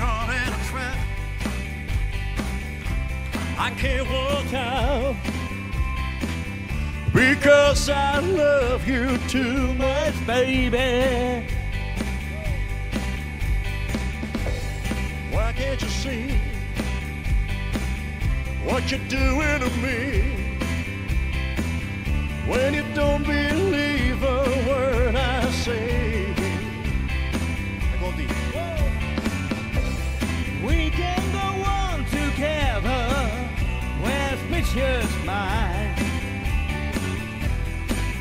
caught in a trap. I can't walk out because I love you too much, baby. Why can't you see what you're doing to me? When you don't believe pictures mine.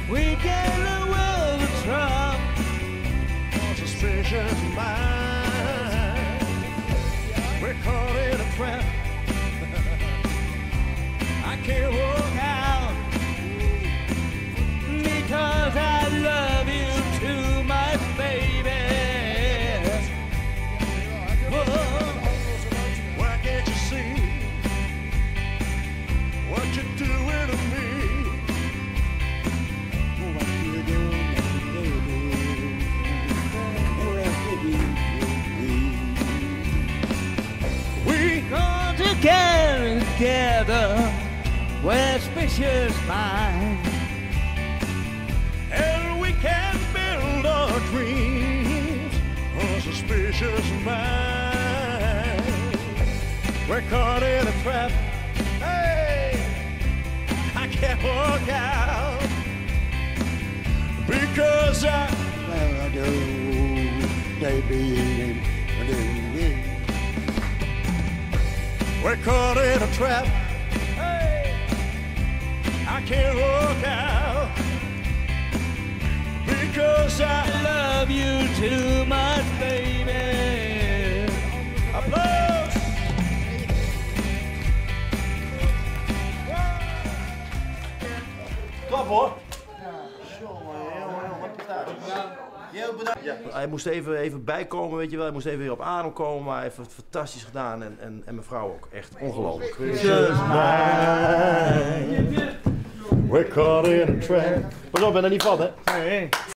We can the world of Trump. Suspicious mind. Together, where pictures mine. and we can build our dreams on suspicious mind. We're caught in a trap. Hey, I can't walk out because I. We're caught in a trap. Hey, I can't walk out because I Love you too much, baby. Applause! Hoor. Hij moest even, even bijkomen, weet je wel. Hij moest even weer op adem komen. Maar hij heeft het fantastisch gedaan. En, en, en mijn vrouw ook. Echt ongelooflijk. We're caught in a trap. Pas op, ben er niet van, hè? Hey.